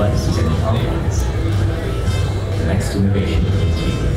and technologies. The next innovation continues.